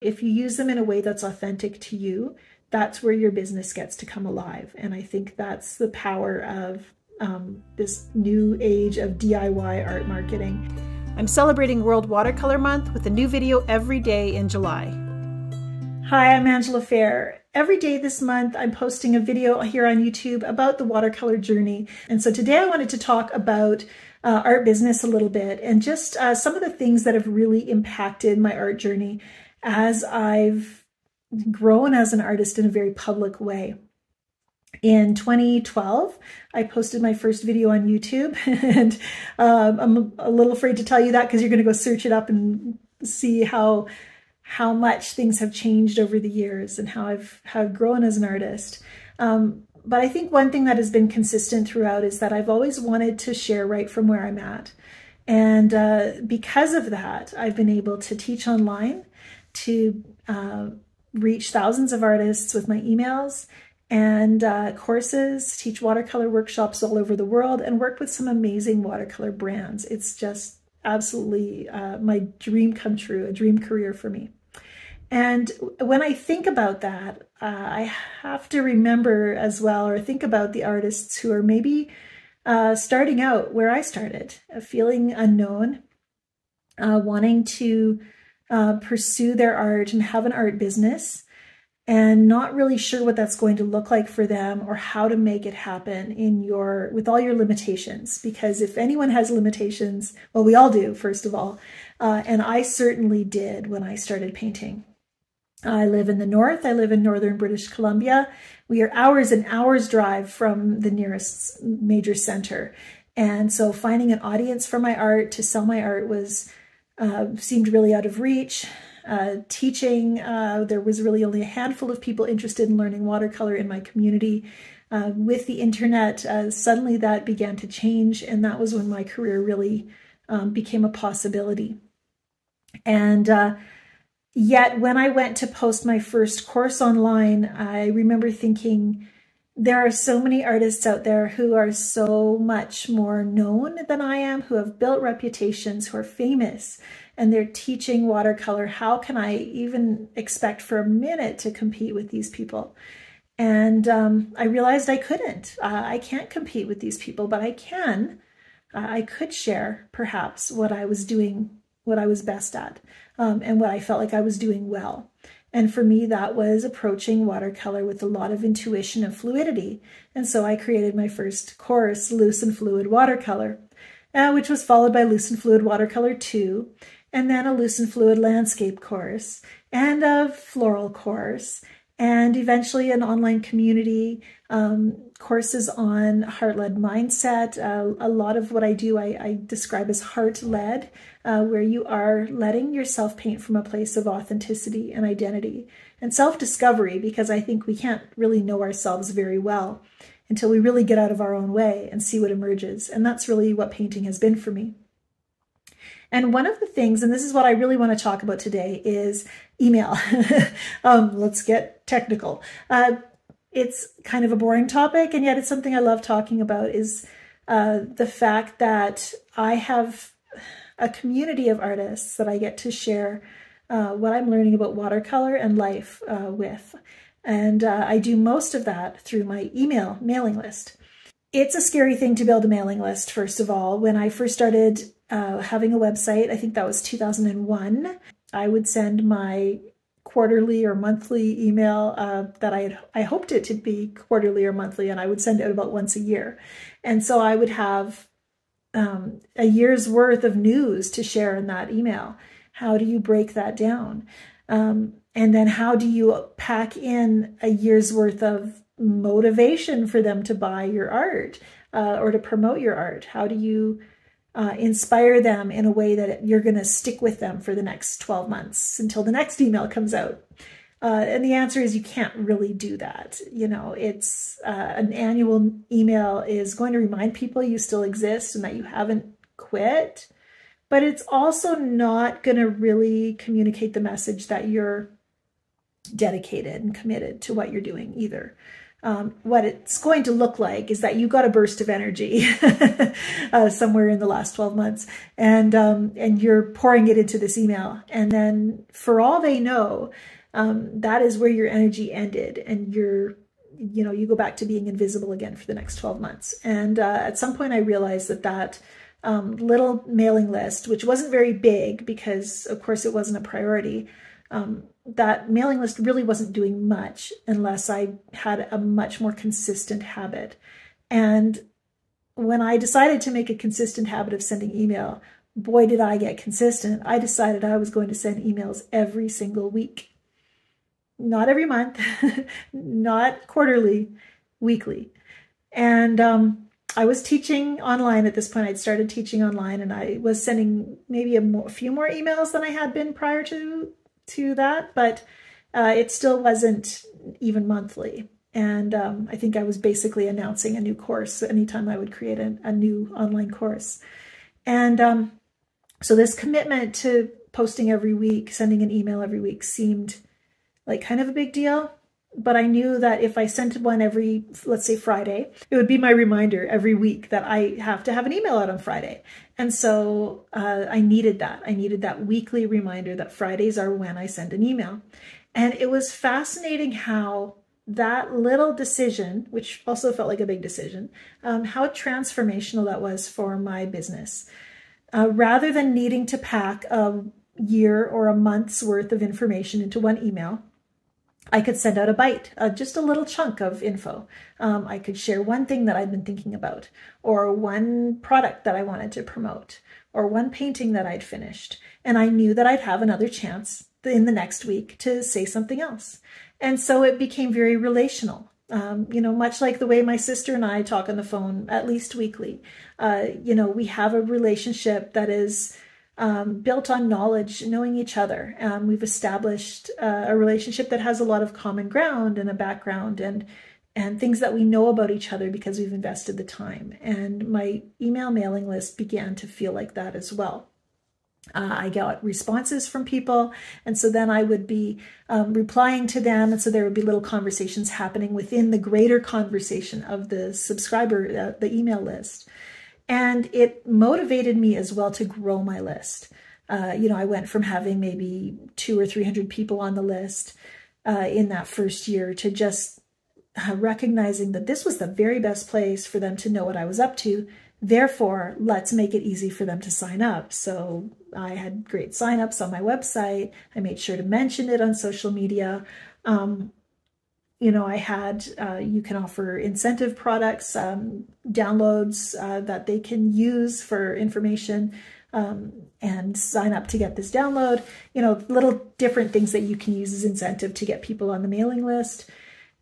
If you use them in a way that's authentic to you, that's where your business gets to come alive. And I think that's the power of um, this new age of DIY art marketing. I'm celebrating World Watercolor Month with a new video every day in July. Hi, I'm Angela Fehr. Every day this month, I'm posting a video here on YouTube about the watercolor journey. And so today I wanted to talk about uh, art business a little bit and just uh, some of the things that have really impacted my art journey as I've grown as an artist in a very public way. In 2012, I posted my first video on YouTube, and um, I'm a little afraid to tell you that because you're going to go search it up and see how how much things have changed over the years and how I've how I've grown as an artist. Um, but I think one thing that has been consistent throughout is that I've always wanted to share right from where I'm at. And uh, because of that, I've been able to teach online, to uh, reach thousands of artists with my emails and uh, courses, teach watercolor workshops all over the world, and work with some amazing watercolor brands. It's just absolutely uh, my dream come true, a dream career for me. And when I think about that, uh, I have to remember as well, or think about the artists who are maybe uh, starting out where I started, feeling unknown, uh, wanting to uh, pursue their art and have an art business and not really sure what that's going to look like for them or how to make it happen in your with all your limitations. Because if anyone has limitations well we all do first of all. Uh, and i certainly did when i started painting. I live in the north. I live in northern british columbia. We are hours and hours drive from the nearest major center. And so finding an audience for my art to sell my art was uh, seemed really out of reach. Uh, teaching, uh, there was really only a handful of people interested in learning watercolor in my community. Uh, with the internet, uh, suddenly that began to change, and that was when my career really um, became a possibility. And yet, when I went to post my first course online, I remember thinking, there are so many artists out there who are so much more known than I am, who have built reputations, who are famous, and they're teaching watercolor. How can I even expect for a minute to compete with these people? And um, I realized I couldn't. Uh, I can't compete with these people, but I can. Uh, I could share perhaps what I was doing, what I was best at, um, and what I felt like I was doing well. And for me, that was approaching watercolor with a lot of intuition and fluidity. And so I created my first course, Loose and Fluid Watercolor, uh, which was followed by Loose and Fluid Watercolor 2, and then a Loose and Fluid Landscape course, and a Floral course, and eventually an online community, um, courses on heart-led mindset. Uh, a lot of what I do I, I describe as heart-led, uh, where you are letting yourself paint from a place of authenticity and identity and self-discovery, because I think we can't really know ourselves very well until we really get out of our own way and see what emerges. And that's really what painting has been for me. And one of the things, and this is what I really want to talk about today, is email. um, let's get technical. Uh, it's kind of a boring topic, and yet it's something I love talking about. Is uh, the fact that I have a community of artists that I get to share uh, what I'm learning about watercolor and life uh, with. And uh, I do most of that through my email mailing list. It's a scary thing to build a mailing list, first of all. When I first started uh, having a website, I think that was 2001, I would send my quarterly or monthly email uh, that I had, I hoped it to be quarterly or monthly, and I would send out about once a year. And so I would have um, a year's worth of news to share in that email. How do you break that down? Um, and then how do you pack in a year's worth of motivation for them to buy your art uh, or to promote your art? How do you uh, inspire them in a way that you're going to stick with them for the next 12 months until the next email comes out? Uh, and the answer is you can't really do that. You know, it's uh, an annual email is going to remind people you still exist and that you haven't quit, but it's also not going to really communicate the message that you're dedicated and committed to what you're doing either. Um, what it's going to look like is that you got a burst of energy uh, somewhere in the last 12 months. And um, and you're pouring it into this email. And then for all they know um, that is where your energy ended. And you're you know you go back to being invisible again for the next 12 months. And uh, at some point i realized that that um, little mailing list which wasn't very big because of course it wasn't a priority um, that mailing list really wasn't doing much unless I had a much more consistent habit. And when I decided to make a consistent habit of sending email, boy, did I get consistent. I decided I was going to send emails every single week. Not every month, not quarterly, weekly. And um, I was teaching online at this point. I'd started teaching online and I was sending maybe a, a few more emails than I had been prior to to that, but uh, it still wasn't even monthly. And um, I think I was basically announcing a new course anytime I would create a, a new online course. And um, so this commitment to posting every week, sending an email every week seemed like kind of a big deal. But I knew that if I sent one every, let's say Friday, it would be my reminder every week that I have to have an email out on Friday. And so uh, I needed that. I needed that weekly reminder that Fridays are when I send an email. And it was fascinating how that little decision, which also felt like a big decision, um, how transformational that was for my business. Uh, rather than needing to pack a year or a month's worth of information into one email, I could send out a bite, uh, just a little chunk of info. Um, I could share one thing that I'd been thinking about, or one product that I wanted to promote, or one painting that I'd finished. And I knew that I'd have another chance in the next week to say something else. And so it became very relational. Um, you know, much like the way my sister and I talk on the phone at least weekly. Uh, you know, we have a relationship that is um, built on knowledge, knowing each other. Um, we've established uh, a relationship that has a lot of common ground and a background and and things that we know about each other because we've invested the time. And my email mailing list began to feel like that as well. Uh, I got responses from people, and so then I would be um, replying to them, and so there would be little conversations happening within the greater conversation of the subscriber, uh, the email list. And it motivated me as well to grow my list. Uh, you know, I went from having maybe two or 300 people on the list uh, in that first year to just uh, recognizing that this was the very best place for them to know what I was up to. Therefore, let's make it easy for them to sign up. So I had great signups on my website. I made sure to mention it on social media. Um, you know, I had, uh, you can offer incentive products, um, downloads uh, that they can use for information um, and sign up to get this download. You know, little different things that you can use as incentive to get people on the mailing list.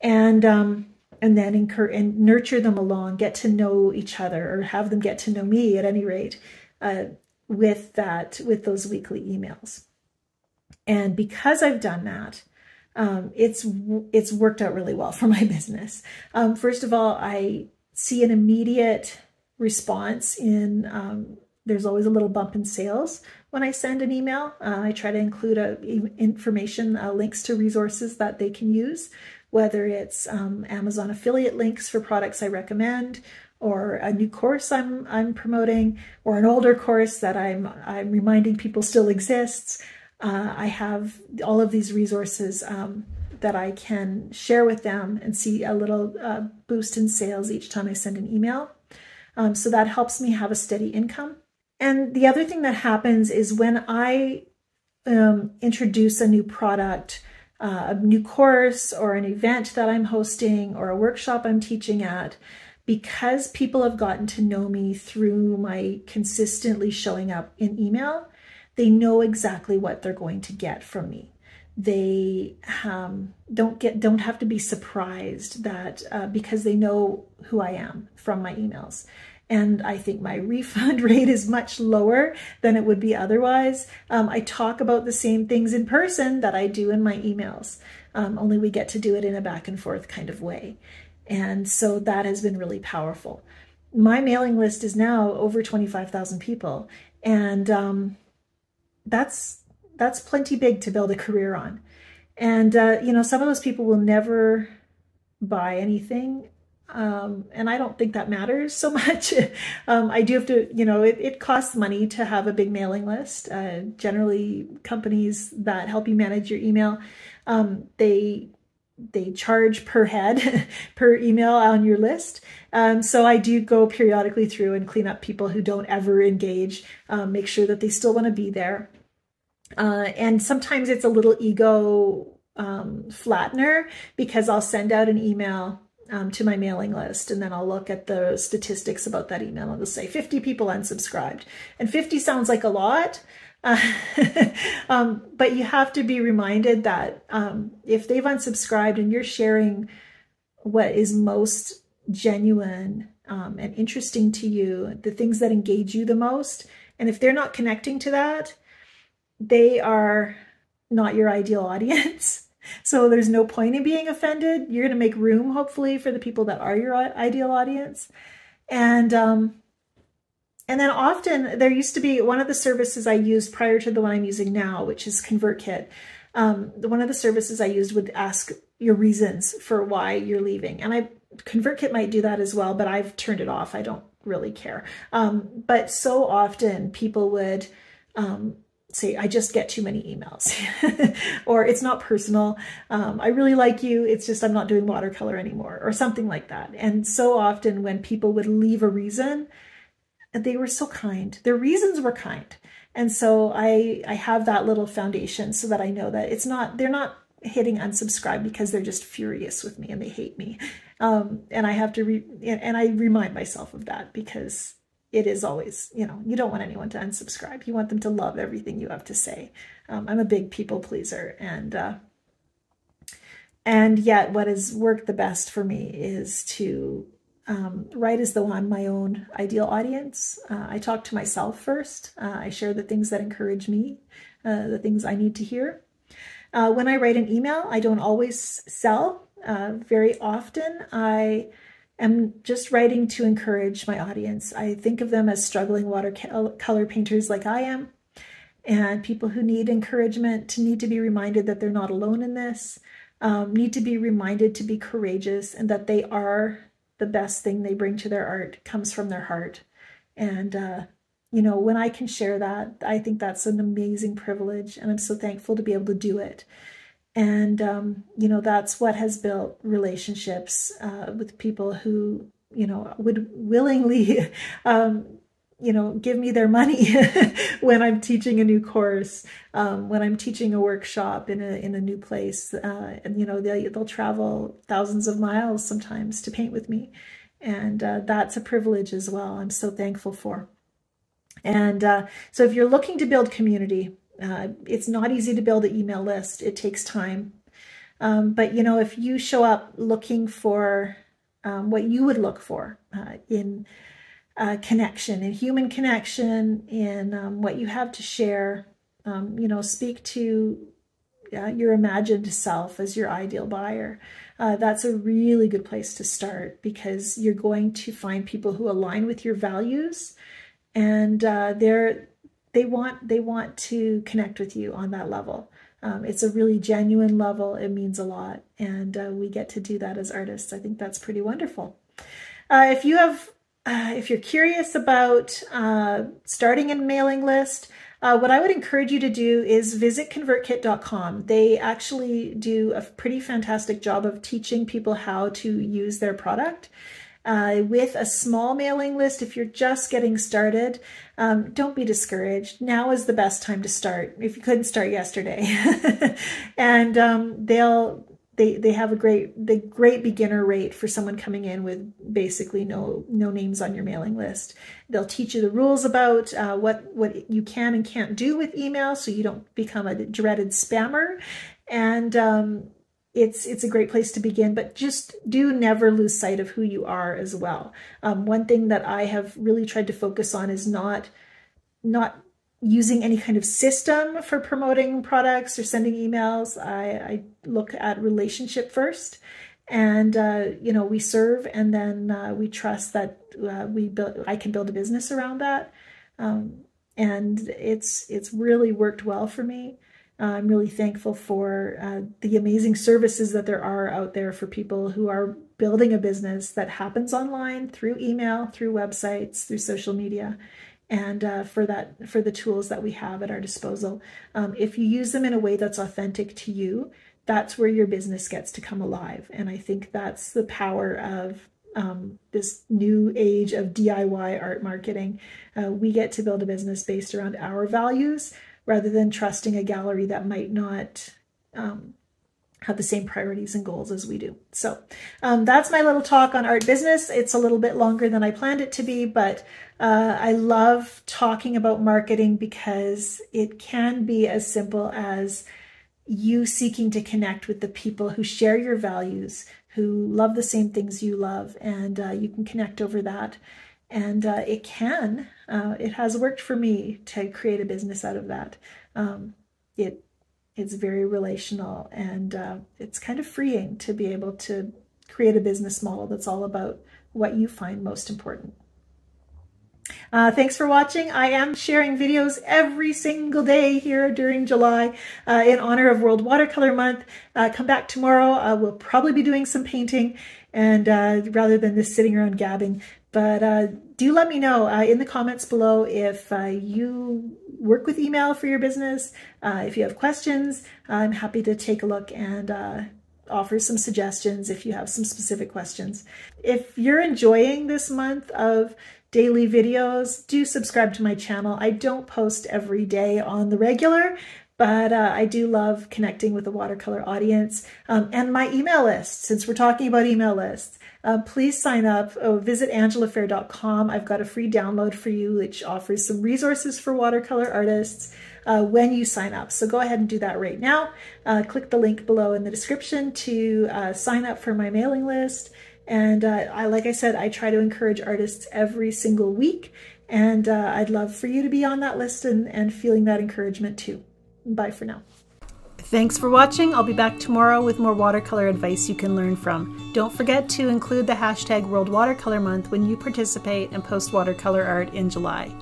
And, um, and then encourage and nurture them along, get to know each other or have them get to know me at any rate uh, with that, with those weekly emails. And because I've done that, um, it's it's worked out really well for my business. Um, first of all, I see an immediate response in um, there's always a little bump in sales when I send an email. Uh, I try to include a, information uh, links to resources that they can use, whether it's um, Amazon affiliate links for products I recommend, or a new course I'm I'm promoting, or an older course that I'm I'm reminding people still exists. Uh, I have all of these resources um, that I can share with them and see a little uh, boost in sales each time I send an email. Um, so that helps me have a steady income. And the other thing that happens is when I um, introduce a new product, uh, a new course or an event that I'm hosting or a workshop I'm teaching at, because people have gotten to know me through my consistently showing up in email, they know exactly what they're going to get from me. They um, don't get don't have to be surprised that uh, because they know who I am from my emails. And I think my refund rate is much lower than it would be otherwise. Um, I talk about the same things in person that I do in my emails, um, only we get to do it in a back and forth kind of way. And so that has been really powerful. My mailing list is now over 25,000 people. And um, that's that's plenty big to build a career on. And uh, you know, some of those people will never buy anything. Um, and I don't think that matters so much. um, I do have to, you know, it, it costs money to have a big mailing list. Uh, generally, companies that help you manage your email, um, they they charge per head per email on your list. Um, so I do go periodically through and clean up people who don't ever engage, um, make sure that they still want to be there. Uh, and sometimes it's a little ego um, flattener because I'll send out an email um, to my mailing list. And then I'll look at the statistics about that email and it'll say 50 people unsubscribed. And 50 sounds like a lot. Uh, um, but you have to be reminded that um, if they've unsubscribed and you're sharing what is most genuine um, and interesting to you, the things that engage you the most, and if they're not connecting to that, they are not your ideal audience. So there's no point in being offended. You're going to make room, hopefully, for the people that are your ideal audience. And um, and then often there used to be one of the services I used prior to the one I'm using now, which is ConvertKit. Um, one of the services I used would ask your reasons for why you're leaving. And I ConvertKit might do that as well, but I've turned it off. I don't really care. Um, but so often people would um, say, I just get too many emails or it's not personal. Um, I really like you. It's just, I'm not doing watercolor anymore or something like that. And so often when people would leave a reason, they were so kind. Their reasons were kind. And so I, I have that little foundation so that I know that it's not, they're not hitting unsubscribe because they're just furious with me and they hate me. Um, and I have to, re and I remind myself of that because it is always, you know, you don't want anyone to unsubscribe. You want them to love everything you have to say. Um, I'm a big people pleaser and, uh, and yet what has worked the best for me is to um, write as though I'm my own ideal audience. Uh, I talk to myself first. Uh, I share the things that encourage me, uh, the things I need to hear. Uh, when I write an email, I don't always sell. Uh, very often, I am just writing to encourage my audience. I think of them as struggling watercolor painters like I am, and people who need encouragement to need to be reminded that they're not alone in this, um, need to be reminded to be courageous and that they are the best thing they bring to their art comes from their heart. And, uh, you know, when I can share that, I think that's an amazing privilege. And I'm so thankful to be able to do it. And, um, you know, that's what has built relationships uh, with people who, you know, would willingly, um, you know, give me their money when I'm teaching a new course, um, when I'm teaching a workshop in a in a new place, uh, and you know they they'll travel thousands of miles sometimes to paint with me, and uh, that's a privilege as well. I'm so thankful for. And uh, so, if you're looking to build community, uh, it's not easy to build an email list. It takes time. Um, but, you know, if you show up looking for um, what you would look for uh, in uh, connection, in human connection, in um, what you have to share, um, you know, speak to uh, your imagined self as your ideal buyer. Uh, that's a really good place to start because you're going to find people who align with your values and uh, they're they want they want to connect with you on that level. Um, it's a really genuine level. It means a lot, and uh, we get to do that as artists. I think that's pretty wonderful. Uh, if you have, uh, if you're curious about uh, starting a mailing list, uh, what I would encourage you to do is visit convertkit.com. They actually do a pretty fantastic job of teaching people how to use their product uh, with a small mailing list, if you're just getting started, um, don't be discouraged. Now is the best time to start. If you couldn't start yesterday, and um, they'll they they have a great the great beginner rate for someone coming in with basically no no names on your mailing list. They'll teach you the rules about uh, what what you can and can't do with email, so you don't become a dreaded spammer, and um, it's it's a great place to begin, but just do never lose sight of who you are as well. Um, one thing that I have really tried to focus on is not not using any kind of system for promoting products or sending emails. I, I look at relationship first, and uh, you know we serve, and then uh, we trust that uh, we build. I can build a business around that, um, and it's it's really worked well for me. I'm really thankful for uh, the amazing services that there are out there for people who are building a business that happens online through email, through websites, through social media, and uh, for that for the tools that we have at our disposal. Um, if you use them in a way that's authentic to you, that's where your business gets to come alive. And I think that's the power of um, this new age of DIY art marketing. Uh, we get to build a business based around our values rather than trusting a gallery that might not um, have the same priorities and goals as we do. So um, that's my little talk on art business. It's a little bit longer than I planned it to be, but uh, I love talking about marketing because it can be as simple as you seeking to connect with the people who share your values, who love the same things you love, and uh, you can connect over that. And uh, it can, uh, it has worked for me to create a business out of that. Um, it it's very relational and uh, it's kind of freeing to be able to create a business model that's all about what you find most important. Uh, thanks for watching. I am sharing videos every single day here during July uh, in honor of World Watercolor Month. Uh, come back tomorrow. Uh, we'll probably be doing some painting and uh, rather than just sitting around gabbing. But uh, do let me know in the comments below if you work with email for your business. if you have questions, I'm happy to take a look and offer some suggestions if you have some specific questions. If you're enjoying this month of daily videos, do subscribe to my channel. I don't post every day on the regular, but uh, I do love connecting with the watercolor audience um, and my email list. Since we're talking about email lists, uh, please sign up. Oh, visit angelafehr.com. I've got a free download for you, which offers some resources for watercolor artists uh, when you sign up. So go ahead and do that right now. Uh, click the link below in the description to uh, sign up for my mailing list. And uh, I, like I said, I try to encourage artists every single week. And I'd love for you to be on that list and, and feeling that encouragement too. Bye for now. Thanks for watching. I'll be back tomorrow with more watercolor advice you can learn from. Don't forget to include the hashtag World Watercolor Month when you participate and post watercolor art in July.